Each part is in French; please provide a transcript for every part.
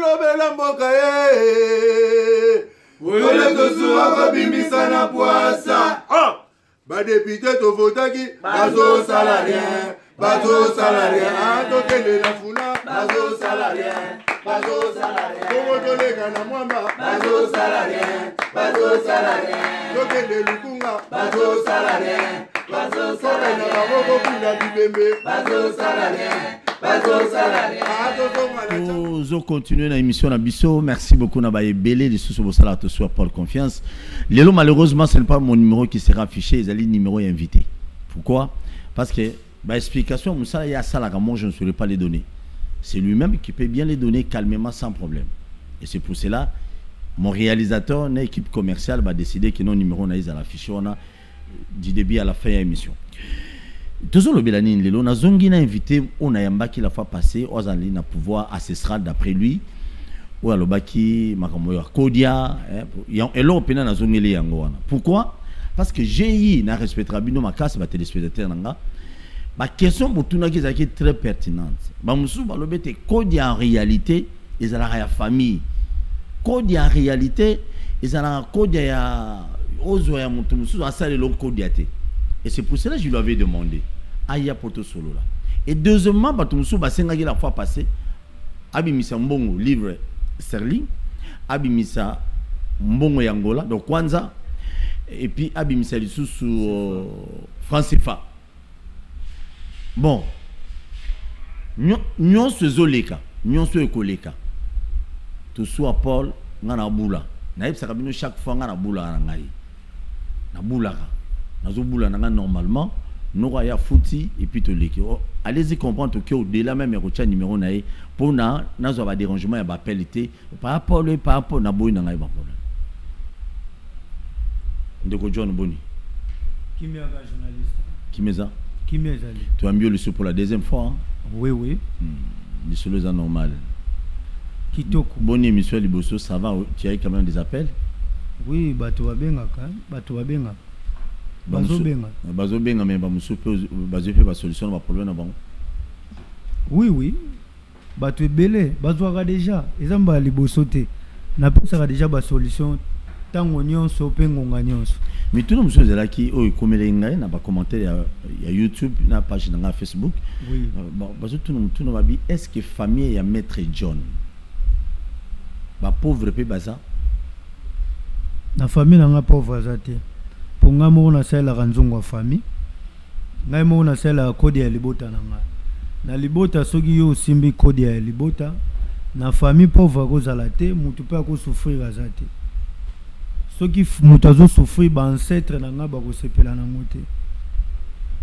tolobela mboka ye. Ole tosuwa kobimisa na pwasa Ah! badepute tovotaki bazosala rien bazosala rien. Ah, tokende na funa bazosala rien bongo toleka na mwamba bazosala rien bazosala rien. tokende lukunga bazosala rien na maboko kuna bibembe bazosala rien Ah, tozonga na émission na biso merci beaucoup na baebele lisusu bosalaka tosuwa paul confiance. Lelo malheureusement ce n'est pas mon numéro qui sera affiché. Ezali numéro invité. Pourquoi? Parce que baexplication mosala ye asalaka moi je ne saurais pas les donner. C'est lui-même qui peut bien les donner calmement sans problème. Et c'est pour cela mon réalisateur na équipe commerciale va décider que non numéro na ezala affiché wana du début à la fin ya émission tozolobela nini lelo? Nazongi na invité oyo nayambaki la fois passé oyo azali na pouvoir ancestral d'après lui. Oyo alobaki makambo ya kodia eh, ya- eloko mpena pourquoi? Parce que gi na respectera bino makasi batelespectateur na nga baquestion botunaki ezalaki très pertinente bamosusu balobi ete kodia en réalité ezalaka ya famille. Kodia en réalité ya ozwa ya moto mosusu kodia te et c'est pour cela que je lui avais demandé aya poto solo là et deuxièmement basengaki la fois passée abimisa mbongo livre sterling abimisa mbongo ya ngola donc kwanza et puis abimisa lisusu euh, franc CFA bon nyo- nyonso ezoleka nyonso ekoleka. Tosuwa paul nga na bula. Nayebisaka bino chaque fois nga nabulaka na ngai. Nabulaka nazobula na nga normalement noko aya futi et puis toleki Oh, allez-y comprendre toke au-delà même ya kotya numéro na ye mpo na nazwa badérangement ya bapele te par rapport le par rapport na boyi na ngai baproblème ndeko john boni. Kimia ezali toyambi yo liso pour la deuxième fois hein? oui oui. Lisolo eza normal. Kitoko. Boni émission ya liboso ça va tu as eu quand même des appels? Oui bato babengaka bato babengaka bazobenga bazobenga me bamosusu mpe bazwi mpe basolution na baproblème na bango oui oui. Bato ebele bazwaka deja eza mbala liboso te. Napesaka deja basolution ntango nyonso mpe ngonga nyonso. Mituna mosusu ezalaki oyo ekomeli ngai na bacommentaire ya, ya youtube na page na ngai ya facebook. Oui. Ba- bazotuna motuna babi est ce que famille ya maître john? Bapauvre mpe baza. Na famille na nga pauvre aza te mpo ngai moko nasalelaka nzongo ya famille ngai moko nasalelaka kode ya libota na ngai na libota soki yo osimbi kode ya libota na famille pauvre akozala te motu mpe akosouffrir aza te. Soki moto azosouffrir baancetre na ngai bakosepela nango te.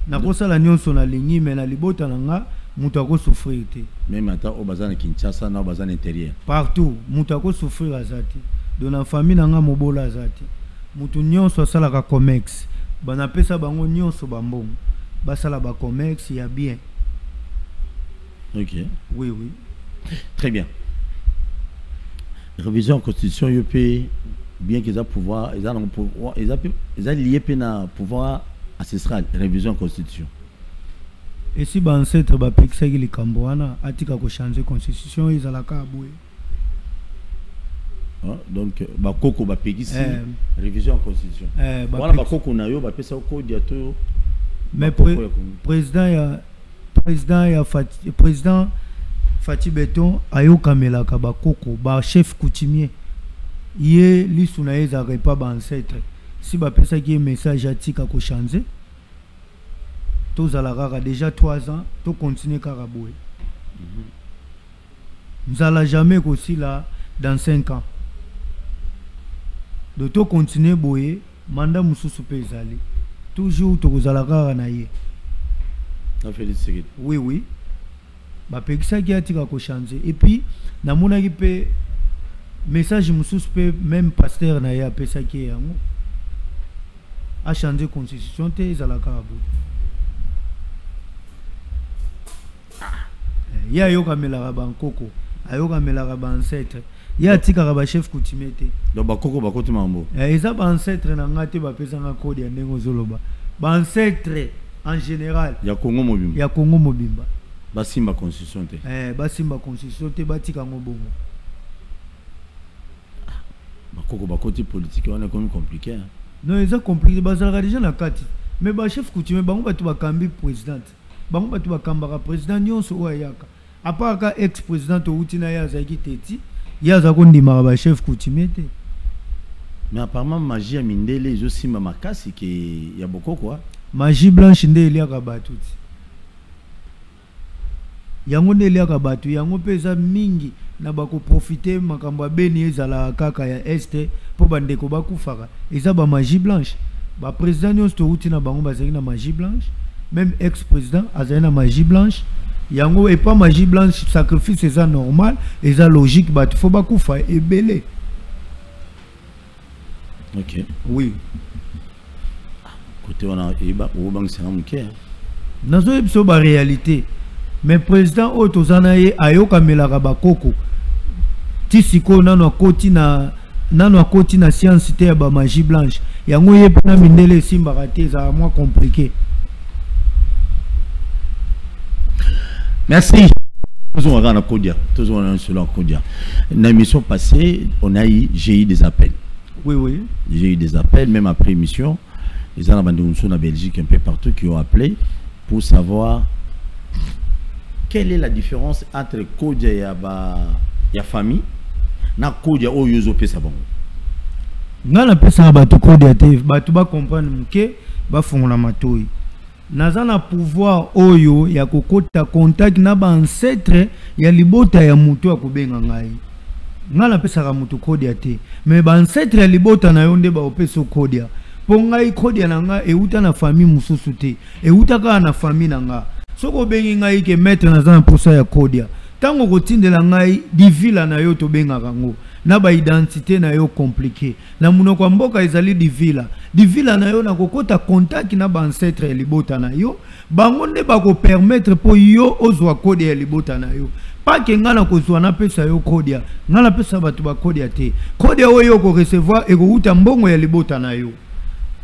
Nakosala nyonso nalingi me na libota na ngai moto akosouffrir te. Meme ata oyo baza na kinshasa na oyo baza na intérieur. Partout moto akosouffrir aza te. Do na famille na ngai mobola aza te motu nyonso asalaka comex. Banapesa bango nyonso bambongo. Basala bacomex ya bien. Ok. Oui oui. Très bien. Révision constitution yo mpe bien que eza pouvoir eza nango pouvoir eza mpe eza lié mpe na pouvoir ancestral révision constitution. Esi baancetre bapekisaki likambo wana atika kochange constitution ezalaka ya boye. Ah, donc euh, bakoko bapekisi Eh. révision ya constitution. Eh, wana bapekisi- bakoko na yo bapesa kodi ya to mais président ya président ya Fati- président fati beton ayokamelaka bakoko bachef coutumier. Ye lisu na ye ezalaka epa baancetre si bapesaki ye message atika kochange tozala kaka déjà 3 ans tocontinue kaka boye. Nzala jamais ekosila dans 5 ans do tocontinue boye manda mosusu mpe ezali toujours tokozala kaka na ye. Oui oui. Bapekisaki atika kochange et puis namonaki mpe message mosusu mpe même paster na ye apesaki ye yango. Achange constitution te ezalaka kaka boye ye ayokamelaka bankoko ayokamelaka baancetre ye atikaka bachef coutumier. Te donc bakoko bakoti mambo. Eh, eza baancetre na ngai te bapesanga kode ya ndenge ozoloba. Baancetre en général ya congo mobimba. ya congo mobimba. Basimba constitution te. Eh, basimba constitution te batika yango bongo. Bakoko bakoti politique wana ekomi compliqué hein. non eza compliqué bazalaka déjà na kati. Mais bachef coutume bango bato bakambi présidente. Bango bato bakambaka président nyonso oyo ayaka. Apart ka ex président outi na ye azalaki teti ye aza kondimaka bachef coutumier te mais apparemment magie ya mindele ezosimba makasi ke ya bokoko ah. magie blanche nde eliaka bato ti. Yango nde eliaka bato yango mpe eza mingi na bakoprofite makambo ya beni ezalaka kaka ya este mpo bandeko bakufaka. Eza bamagie blanche. Baprésident nyonso touti na bango bazalaki na magie blanche. Même ex président azali na magie blanche yango epa magie blanche sacrifice eza normal eza logique bato fo bakufa ebele ok. Oui. Kote wana eyeba okobangisanga moke hein. nazoyebisa yo baréalité mais président oyo toza na ye ayokamelaka bakoko ti sikoyo nano akoti na nano akoti na science te ya bamagie blanche. Yango ye mpena mindele esimbaka te ezala mwa compliqué Merci. Toujours on Kodia. Toujours on Kodia. Dans l'émission passée, on a eu, j'ai eu des appels. oui oui J'ai eu des appels, même après émission. Les gens en Belgique, un peu partout, qui ont appelé pour savoir quelle est la différence entre Kodia et ya famille. Na Kodia o yozo pe sabon. ngai napesaka bato kodia te bato bacomprendre moke bafungola matoi naza na pouvoir oyo ya kokota contact na baancetre ya libota ya moto ya kobenga ngai. Ngai napesaka moto kodia te. Me baancetre ya libota na yo nde baopesa kodia. Mpo ngai kodia na ngai euta na famille mosusu te. Euta kaka na famille na ngai soki obengi ngai ke maître naza na mposa ya kodia ntango kotindela ngai divila na yo tobengaka yango na baidentité na yo compliqué. Na monoko ya mboka ezali divila. Divila na yo nakokota contact na baancetre ya libota na yo. Bango nde bakopermettre mpo yo ozwa kodia ya libota na yo. Pake ngai nakozwa napesa yo kodia ngai napesa bato bakodia te. Kodia oyo okorecevoir ekouta mbongo ya libota na yo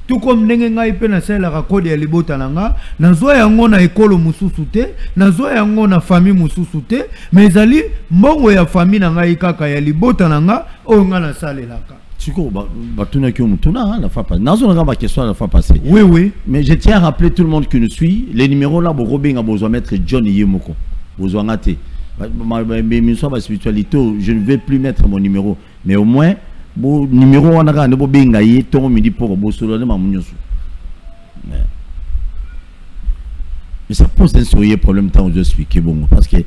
tout comme ndenge ngai mpe nasalelaka kode ya libota na nga nazwa yango na ekolo mosusu te nazwa yango na famille mosusu te mais ezali mbongo ya famille na ngai kaka ya libota na nga oyo ngai nasalelaka Siko, batunaki mutuna, la fois passée. Nazo na ba question la fois passée. oui oui Mais je tiens à rappeler tout le monde qui nous suit, les numéros là, Robin a besoin de mettre John Yemoko. Besoin de ma émission ma spiritualité, je ne vais plus mettre mon numéro. Mais au moins, bon numéro on a ne bo benga yi to midi pour bo solo ne mamunyosu. Mais ça pose un sérieux problème tant je suis que bon parce que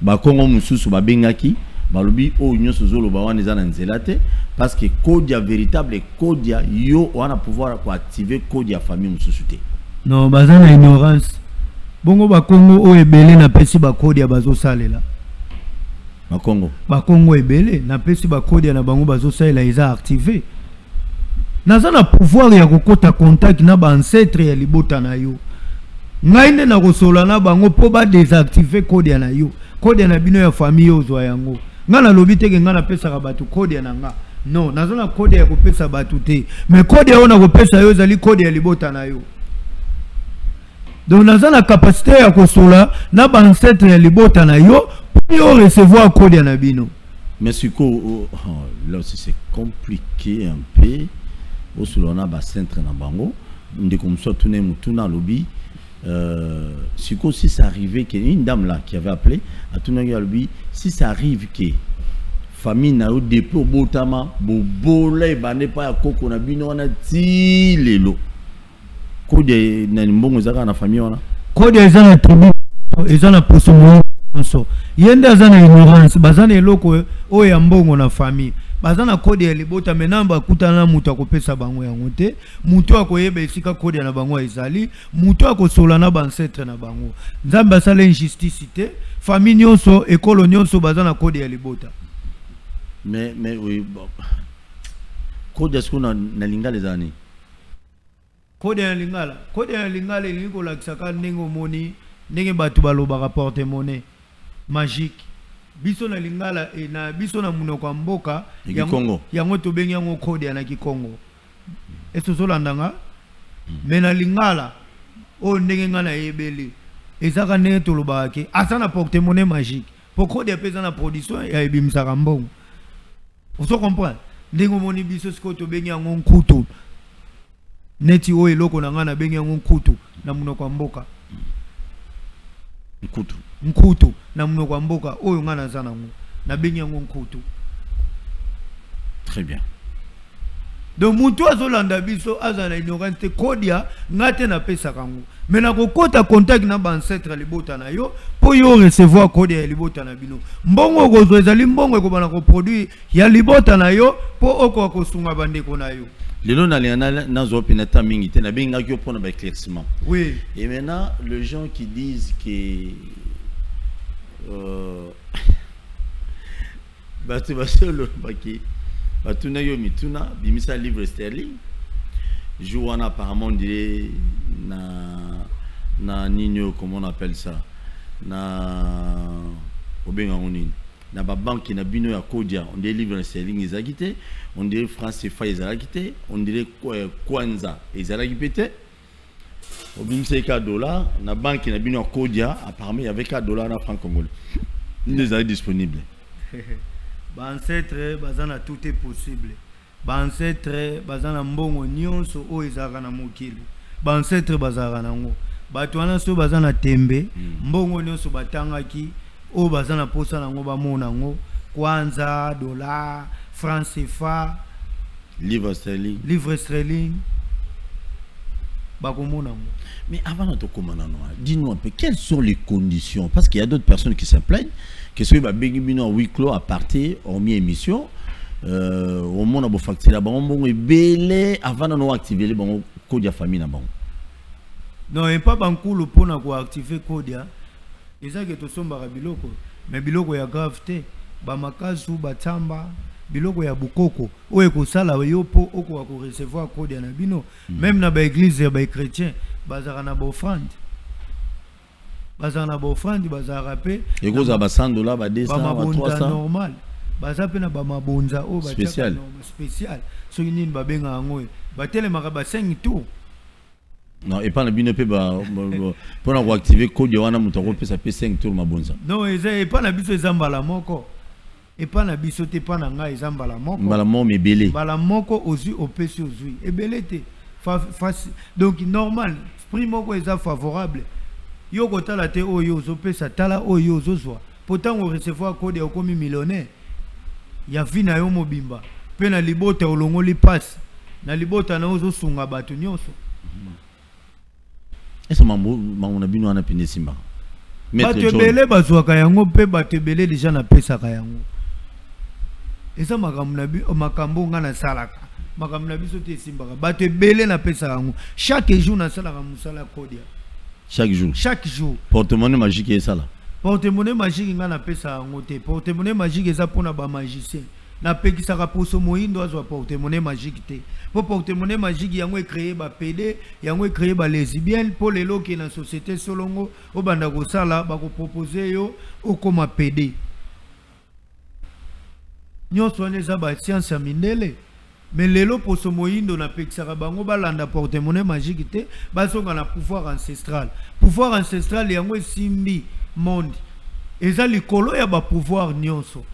ba kongo mususu ba bengaki balobi oyo nyonso ozoloba wana eza na nzela te parce que code ya véritable code ya yo wana pouvoir koactive code ya famille mosusu te non baza na ignorance. Bongo bakongo oyo ebele napesi bakodia bazosalela bakongo bakongo ebele napesi bakodia na bango bazosalela eza active naza na pouvoir ya kokota contact na baancetre ya libota na yo. Ngai nde nakosola na bango mpo badésactive kodia na yo. Kodia na bino ya famille ozwa yango. Ngai nalobi teke ngai napesaka bato kodia na nga. Non na kodia ya kopesa bato te. Mais kodia oyo nakopesa yo ezali kodia ya libota na yo. Donc naza na kapasité ya kosola na baancetre ya libota na yo yo recevoir kodia na bino. Mais siko oh, oh, là aussi c'est compliqué un peu. Osolo na bacentre na bango. Ndeko mosusu atuna ye motuna alobi euh, si ça arrivait que une dame là qui avait appelé atunaki alobi si ça arrive que famille na yo depuis obotama bobola ebande epai ya koko na bino wana ti lelo. Kode na mbongo eza kaka na famille wana kodia eza na tribu eza na poso nyonso ye nde aza na ignorance baza na eloko oyo ya mbongo na famille. Baza na kode ya libota maintenant bakutana na moto akopesa bango yango te. Moto akoyeba esika kode na bango ezali. Moto akosola na bancetre na bango. Nzambe asala injustice te. Famille nyonso ekolo nyonso baza na kode ya libota. Mais mais oui bon. kode ya siko na, na lingala nini? Kode ya lingala. Kode ya lingala elingi kolakisaka ndenge omoni ndenge bato balobaka porte monnaie magique. Biso na lingala e, na biso na monoko ya mboka Ya yango- yango tobengi yango kode ya na kikongo. Esi ozolandanga me na lingala oyo ndenge ngai nayebeli ezaka ndenge tolobaka ke aza na porte monnaie magique. Po kode mpe eza na production ya ebimisaka mbongo. Ozo comprendre? Ndenge omoni biso sikoyo tobengi yango nkutu. Neti oyo eloko na ngai nabengi yango nkutu na monoko ya mboka. Nkutu nkutu na monoko ya mboka oyo ngai naza nango nabengi yango nkutu très bien. Donc motu azolanda biso aza na ignorance te kodia ngai te napesaka yango me nakokɔta contact na baancetre libota na yo mpo yo recevoir kodia ya libota na bino. Mbongo okozwa ezali mbongo ekobana koproduire ya libota na yo mpo okoka kosunga bandeko na yo. Lelo nalinga na- nazwa mpe na temps mingi te nabengaki yo mpona baéclaircissement oui. Et maintenant les gens qui disent que bato basolobaki batuna yo mituna bimisa livre sterling. Jour wana apparemment dirait na na nini comment on appelle ça? Na obengango nini na babanke na bino ya kodia on dirait livre sterling ezalaki te on dirait france CFA ezalaki te on dirait eh, kwanza ezalaki obimisaki ka dollar na banke na bino ya kodia apparemment y'avait ka dollar na franc congolais. Nde ezali disponible baancetre baza na tout est possible. Baancetre baza na mbongo nyonso oyo ezalaka na mokili. Baancetre bazalaka nango. Bato wana soki baza na tembe Mm. mbongo nyonso batangaki oyo baza na posa nango bamona yango. Kwanza dollar franc CFA livre sterling. livre sterling Mais avant de commencer, dis-nous un peu, quelles sont les conditions? Parce qu'il y a d'autres personnes qui se plaignent que ce soit Bengi Bino à huis clos à partir, hormis émission, euh, au monde a beau facturer là-bas, on et belé avant de nous activer bons code de famille là-bas. non epa bankulu mpona koactive kodia ezaki tosombaka biloko. Me biloko ya grave te bamakasu batsamba biloko ya bokoko oyo ekosala yo mpo okoka korecevoir kodia na bino. Même na baeglize ya baechrétien bazalaka na baofrande bazalaka na baofrande bazalaka mpe Et cause à 100 dollars, 200, bah bamabonza 300. normal. Baza mpe na bamabonza oyo batiaka Spécial. soki nini babengaka yango oyo batelemaka ba 5 tour Non, pas le bino pe bah pour avoir activé code de wana mutako pe ça peut 5 tours ma bonza. non eza epa na biso eza mbala moko epa na biso te epa na ngai eza mbala moko. Mbala mo me belé. mbala moko ozwi opesi ozwi. Ebele te. Donc normal prix moko eza favorable. Yo kotala te oyo yo ozopesa tala oyo yo ozozwa po ntango orecevoir kode okomi millionnaire. Ya vi na yo mobimba. Mpe na libota olongoli mpasi na libota na yo ozosunga bato nyonso. Que mambo na bino wana pene simba? Maître bato ebele bazwaka yango mpe bato ebele deja napesaka yango eza makambo na bi- makambo nga nasalaka. Makambo na biso te esimbaka. Bato ebele napesaka yango. Chaque jour nasalaka mosala ya kodia. Chaque jour. chaque jour. Porte-monnaie magique et ça là. portemone magique nga napesaka yango te. Portemone magique eza mpona bamagicien napekisaka poso moyindo azwa portemone magique te. Mpo portemone magique yango ecreye bapede yango ecreye balesibienne mpo lelo oke na société solongo obanda kosala bakopropose yo okóma pede nyonso wana eza basiance ya mindele. Me lelo poso moyindo napekisaka bango balanda portemone magique te bazonga na pouvoir ancestral. Pouvoir ancestral yango esimbi monde. Eza likolo ya bapouvoir nyonso.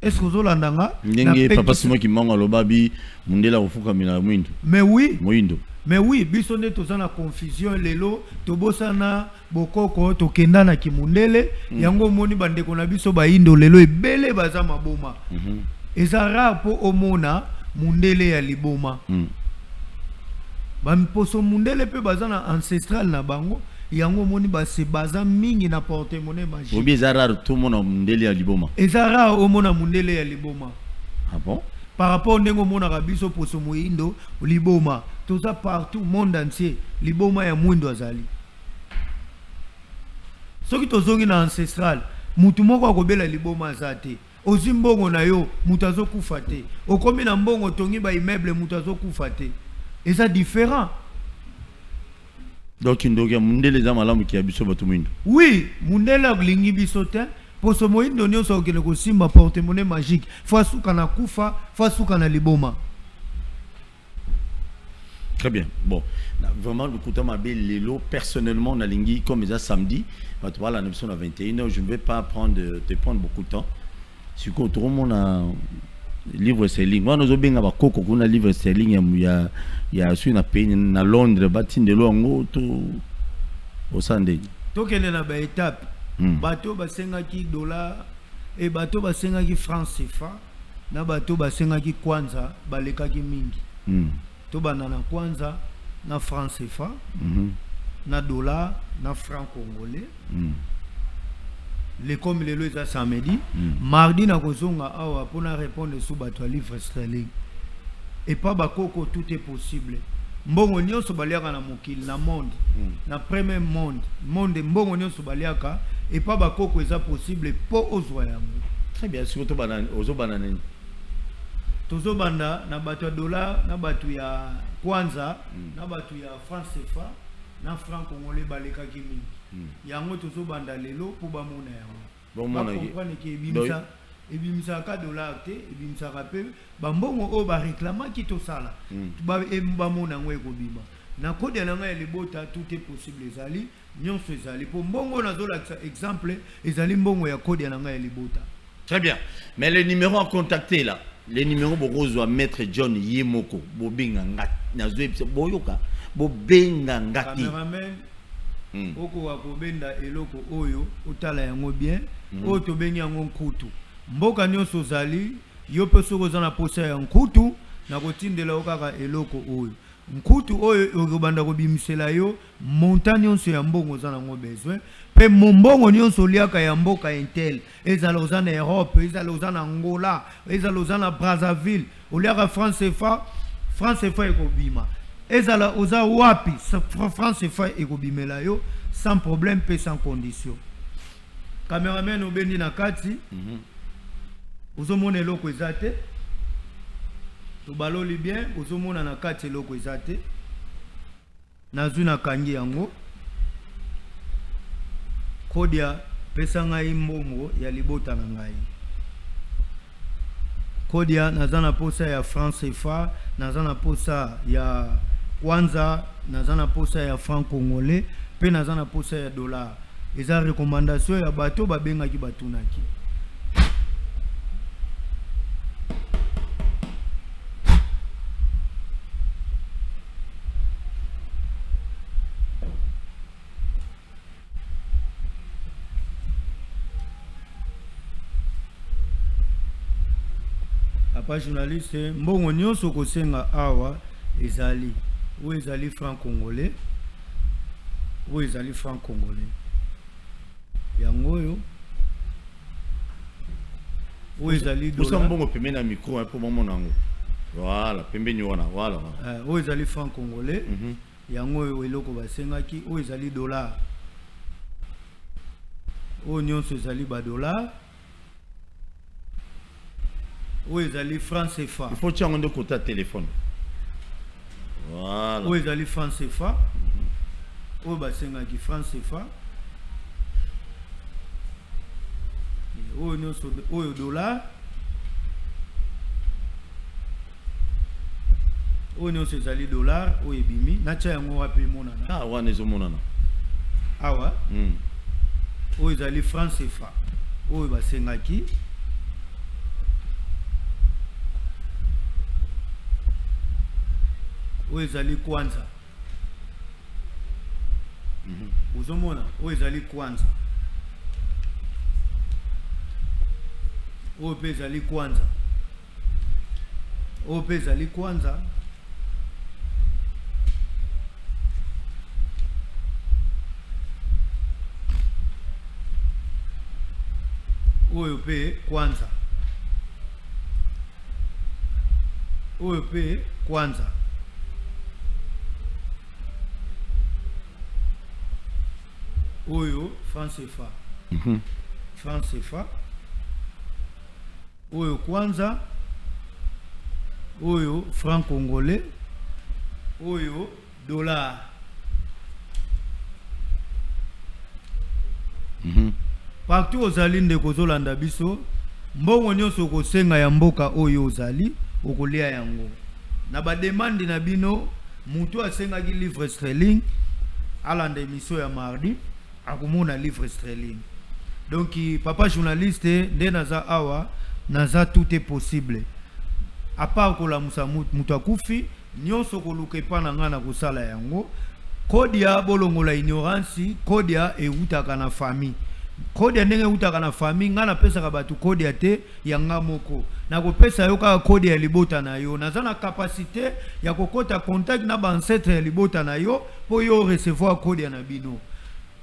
Estce ozolanda nga? Ndenge papa simo kimango aloba bi mundela kofukamela mwindo mais oui. Moyindo mais oui biso nde toza na confusion lelo tobosana bokoko tokenda na kimundele. Mm. yango omoni bandeko na biso bayindo lelo ebele baza maboma. Mhm. eza rare mpo omona mundele ya liboma. Mm. bamposo mundele mpe baza na ancestral na bango yango omoni base baza mingi na portemone magique. Obi eza rare tomona mundele ya liboma. Eza rare omona mundele ya liboma. Ah bon? Par rapport ndenge omonaka biso poso moyindo liboma. Toza partout monde entier. Liboma ya mwindo azali. Soki tozongi na ancestral mutu moko akobela liboma aza te. Ozwi mbongo na yo mutu azokufa te. Okomi na mbongo otongi baimmeuble mutu azokufa te. Eza différent. Donc ndoki ya mundele eza malamu ki ya biso bato mwindo oui mundele alingi biso te poso moyindo nyonso akokende kosimba portemone magique. Fo asuka na kufa fo asuka na liboma. Très bien. Bon, vraiment, le coup mabe lelo, personnellement, on a lingui, comme déjà samedi, bah, tu vois, la émission à 21h, je ne vais pas prendre, te prendre beaucoup de temps. Si tout le monde a, livre sterling. Wana ozobenga bakoko kuna livre sterling ya, ya, ya sui na pays na londres batindelo yango to osala ndenge tokende na baetape Mm. Bato basengaki dollar e bato basengaki franc CFA na bato basengaki kwanza balekaki mingi Mm. tobanda na kwanza na franc CFA Mhm. na dollar na franc congolais Mm. lekomi lelo eza samedi Mm. mardi nakozonga awa mpona répondre su bato ya livre sterling epa bakoko tout est possible mbongo nyonso baliaka na mokili na monde Mm. na premier monde monde mbongo nyonso baliaka epa bakoko eza possible mpo ozwa yango très bien siko tobana ozobana nini tozobanda na bato ya dollar na bato ya kwanza Mm. na bato ya franc CFA na franc congolais balekaki mingi Mm. yango tozobanda lelo mpo bamona yango bakomprendre ke ebimisa ebimisaka dollar te ebimisaka mpe bambongo oyo bareklamaki tosala bamona yango ekobima na kode na ngai ya libota tout est possible ezali nyonso ezali mpo mbongo nazolakisa exemple ezali mbongo ya kode na ngai ya libota Très bien. Mais le numéro à contacter là, le numéro bokozwa maître John Yemoko, bobenga ngati, nazo ebisa boyoka, bobenga ngati. cameraman Mm. okoka kobenda eloko oyo otala yango bien Mhm. oyo tobengi yango nkutu mboka nyonso ozali yo mpe soki oza na posa ya nkutu nakotindela yo kaka eloko oyo nkutu oyo ekobanda kobimisela yo monta nyonso ya mbongo oza nango besoin. Mpe mombongo nyonso oliaka ya mboka intel. Ezala oza na europe ezala oza na angola ezala oza na brazzaville. Oliaka france fa france fa ekobima. Ezala oza wapi sa- Fra- france fa ekobimela yo sans problème mpe sans condition. Cameraman obendi na kati. Mhm. ozomona eloko eza te tobaloli bien ozomona na kati eloko eza te. Nazwi nakangi yango. Kodia pesa ngai mbongo ya libota na ngai. Kodia naza na posa ya franc CFA naza na posa ya kwanza naza na posa ya franc congolais mpe naza na posa ya dollar. Eza recommandation ya bato babengaki batunaki papa journaliste mbongo nyonso kosenga awa ezali oyo ezali franc congolais oyo ezali franc congolais yango oyo oyo ezali dollar, mbongo pembeni na micro hein, pour bomona yango. Voilà, pembeni wana, voilà. eh, oyo ezali franc congolais Mhm. yango oyo eloko basengaki oyo ezali dollar oyo nyonso ezali badollar oyo ezali franc CFA. Il faut tiens on de côté téléphone. Voilà. oyo ezali franc CFA. Oyo basengaki franc CFA. Oyo nyonso oyo dollar. Oyo nyonso ezali dollar. Oyo ebimi natya yango wapi emonana Ah, wana ezomonana. awa oyo ezali franc CFA. Oyo basengaki oyo ezali kwanza. Mhm. ozomona oyo ezali kwanza. Oyo mpe ezali kwanza. Oyo mpe ezali kwanza. Oyo mpe kwanza. Oyo mpe kwanza oyo franc CFA franc CFA oyo kwanza. Oyo franc congolais. Oyo dollar. Mhm. partout ozali ndeko ozolanda biso mbongo nyonso okosenga ya mboka oyo ozali okolia yango. Na bademande na bino motu asengaki livre sterling alanda émission ya mardi akomona livre sterling donc papa journaliste nde naza awa naza tout est possible. Apart kolamusa mu- moto akufi nyonso koluka epa na ngai na kosala yango. Kodia bolongola ignorance kodia eutaka na famille. Kodia ndenge eutaka na famille ngai napesaka bato kodia te ya nga moko. Nakopesa yo kaka kodia libota na yo. Naza na kapasité ya kokɔta contact na baancetre ya libota na yo mpo yo recevoir kodia na bino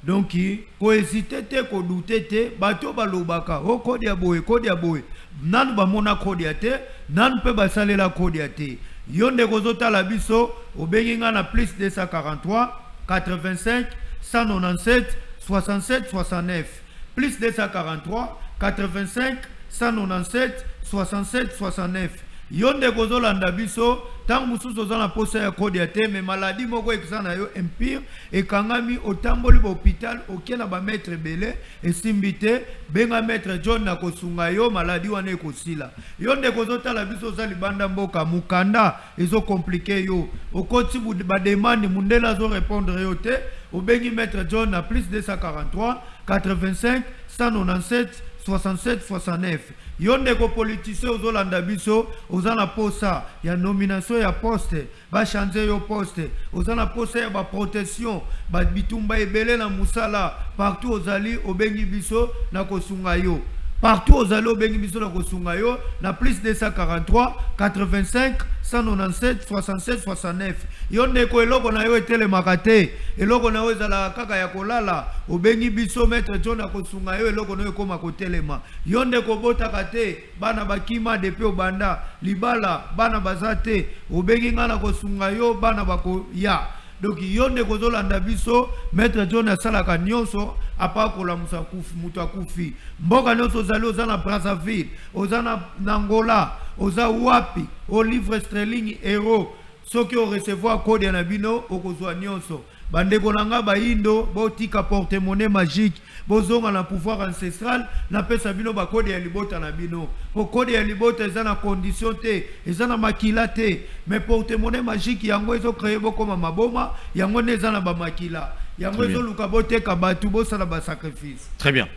donc kohésite te kodute te bato balobaka. O kode ya boye kode ya boye nanu bamona kode ya te basalela kode ya te. Yo ndeko ozotala biso obengi ngai na plus 243 85 197 67 69 plus 243 85 197 67 69 yo ndeko ozolanda biso ntango mosusu oza na posa ya kode ya te me maladi moko ekisa na yo empire ekangami otamboli bahôpital okie na bamaître ebele esimbi te benga maître john na kosunga yo maladi wana ekosila. Yo ndeko biso oza libanda mboka mokanda ezokomplike yo. Okoti bademande mundele azorépondre yo te obengi maître john na plus 243 85 197 67 69 yo ndeko politicien ozolanda biso oza na posa. Ya nomination ya poste. Bachange yo poste. Oza na posa ya baprotection ba- bitumba ebele na mosala. Partout ozali obengi biso na kosunga yo partout ozali obengi biso na kosunga yo na plus 243 85 197 67 69 yo ndeko eloko na yo etelemaka te. Eloko na yo ezalaka kaka ya kolala. Obengi biso maître john na kosunga yo eloko na yo ekóma kotelema. Yo ndeko obotaka te bana bakima depi obanda. Libala bana baza te. Obengi ngai na kosunga yo bana bakoya donc yo ndeko ozolanda biso maître john asalaka nyonso apa kolamusa moto akufi mboka nyonso ozali oza na brazzaville oza na angola oza wapi olivre streling hero. Soki orecevoir kode na bino okozwa nyonso bandeko na nga bayindo botika portemone magique bozonga na pouvoir ancestral napesa bino bakode ya libota na bino po kode ya libota eza na condition te eza na makila te mais portemone magique yango ezocreye bokoma maboma yango nde eza na bamakila yango ezoluka boteka bato bosala basacrifice Très bien.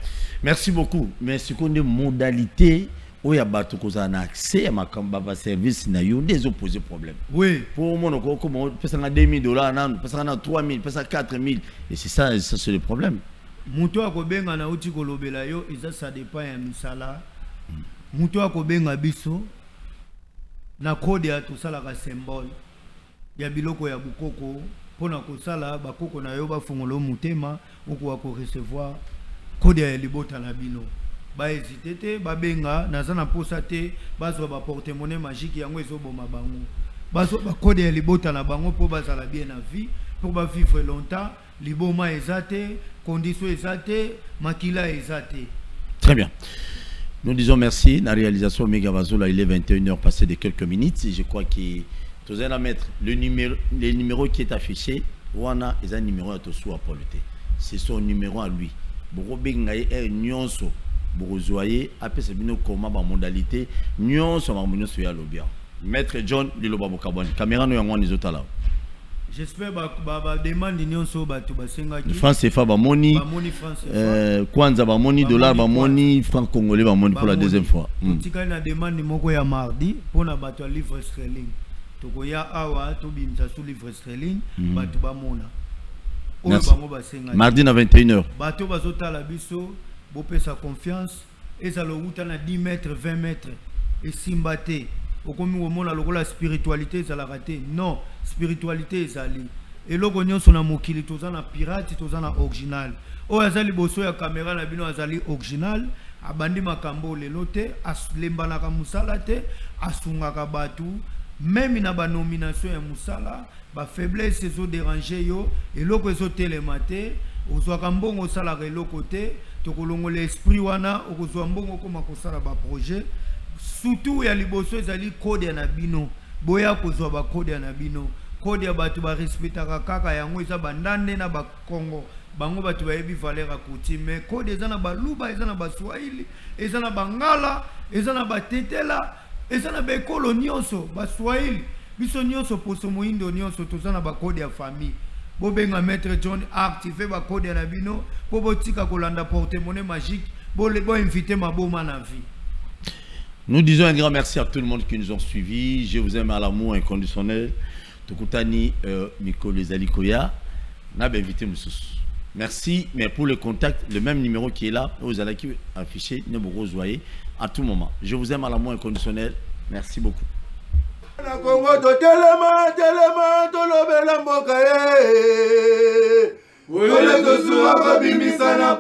Merci beaucoup. Mais ce qu'on est modalité, où y a bateau qu'on a accès à ma kamba service na yo, des opposés problème. oui on comment peut ça 2000 dollars, non, peut ça 3000, peut ça 4000 et c'est ça ça c'est le problème. Moto akobenga na uti kolobela yo eza ça dépend ya misala. Moto akobenga biso na kode ya tosalaka symbole. Ya biloko ya bokoko mpona kosala bakoko na yo bafongola yo motema okoka korecevoir kode ya libota na bino. Bahésite te babenga naza na mposa te bazwa baportemone magique yango ezoboma bango. Bazwa bakode ya libota na bango mpo bazala bien na vie mpo bavivre longtemps liboma eza te condition eza te makila eza te Très bien. Nous disons merci. La réalisation Omega Bazola, il est 21h passé de quelques minutes. Je crois que mettre le numéro, le numéro qui est affiché. Wana un numéro à Tosu à Pauluté. C'est son numéro à lui. Borobe ngaye est nyonso. Borozoye, après c'est bien comment ma modalité. Nyonso ma nyonso ya. Maître John Liloba Bokabwani. Caméra no yango autres là. J'espère bademande nyonso bato basengaki. France CFA bamoni. bamoni france Euh, Kwanza bamoni, dollar bamoni, franc congolais bamoni pour la deuxième fois. Mm. totikali na demande moko ya mardi mpona bato ya livre sterling. Tokoya awa tobimisa su livre sterling bato bamona. Oyo Merci. bango basengaki. Mardi à 21h. bato bazotala biso bopesa confiance. Ezala outa na 10 mètre 20 mètre esimba te. Okomi komona lokola spiritualité ezalaka te. Non spiritualité ezali. Eloko nyonso na mokili toza na pirate toza na original. Oyo aza liboso ya kamera na bino azali original. Abandi makambo lelo te alembanaka mosala te asungaka bato meme na banomination ya mosala bafaiblesse ezoderange yo. Eloko ezotelema te ozwaka mbongo osalaka eloko te. Tokolongola esprit wana okozwa mbongo okoma kosala baprojet surtout ya liboso ezali kode ya na bino. Boya kozwa bakode ya na bino kode ya bato barespectaka kaka yango eza bandande na bakongo bango bato bayebi valeur coutume mais kode eza na baluba eza na baswahili eza na bangala eza na batetela eza na baekolo nyonso baswahili biso nyonso poso moyindo nyonso toza na bakode ya famille. Bobenga maître john active bakode na bino mpo botika kolanda portemone magique boinvite maboma na vie. Nous disons un grand merci à tout le monde qui nous ont suivis. Je vous aime à l'amour inconditionnel. Tokutani euh, Miko Lezalikoya. N'a invité Moussous. Merci, mais pour le contact, le même numéro qui est là, vous allez afficher, ne vous rejoignez à tout moment. Je vous aime à l'amour inconditionnel. Merci beaucoup. na kongo totelema telema tolobela mboka ye ole tosuwa kobimisa na